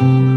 you.